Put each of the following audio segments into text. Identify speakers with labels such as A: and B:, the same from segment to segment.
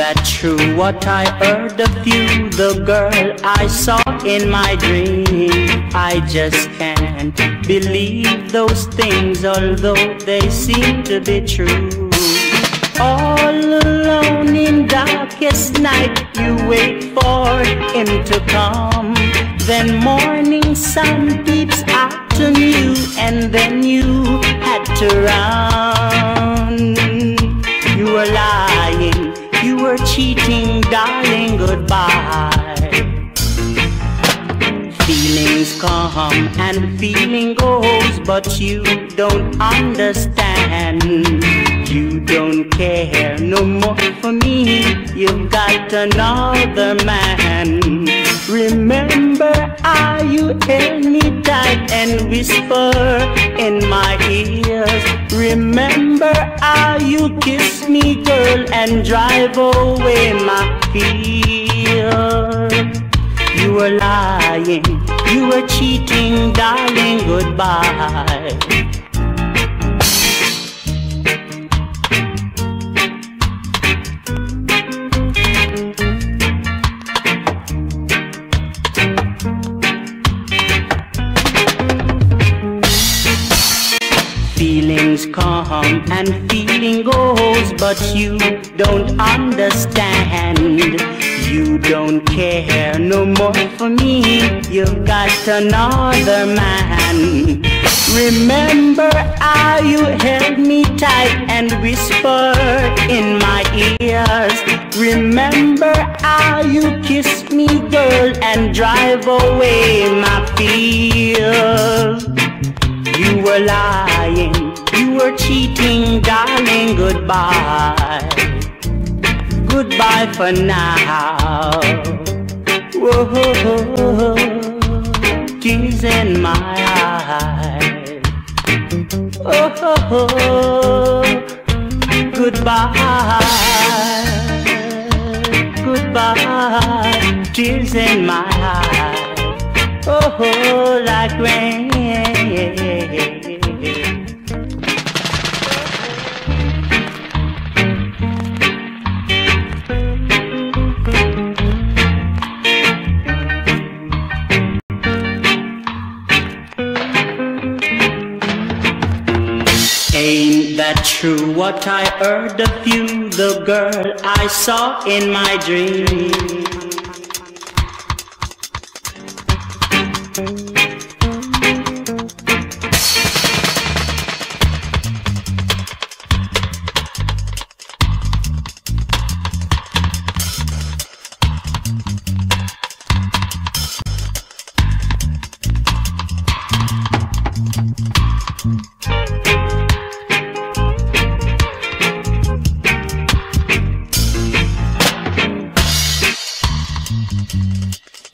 A: That true what I heard of you? The girl I saw in my dream. I just can't believe those things, although they seem to be true. All alone in darkest night, you wait for him to come. Then morning sun peeps out on you, and then you had to run. Feelings come and feeling goes, but you don't understand. You don't care no more for me. You've got another man. Remember how you held me tight and whisper in my ears. Remember how you kissed me, girl, and drive away my fear. You were lying, you were cheating, darling, goodbye. Feelings come and feeling goes, but you don't understand. You don't care no more for me. You've got another man. Remember how you held me tight and whispered in my ears. Remember how you kissed me, girl, and drive away my fears. You were lying, you were cheating, darling, goodbye. Goodbye for now. Whoa, tears in my eyes. Oh, goodbye, goodbye, tears in my eyes. Oh, like rain. Ain't that true what I heard of you, the girl I saw in my dream? Mm-hmm.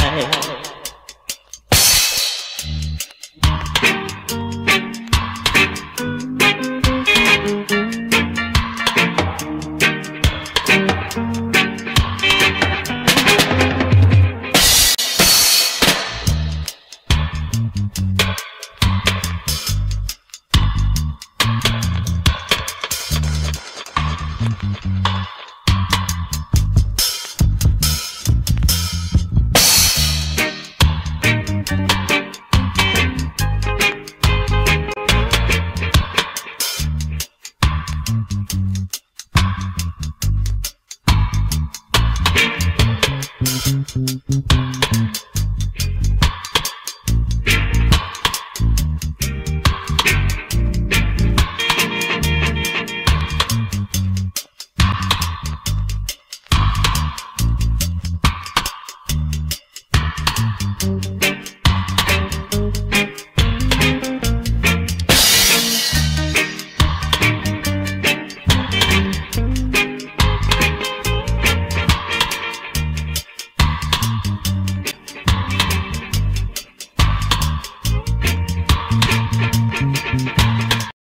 A: 嘿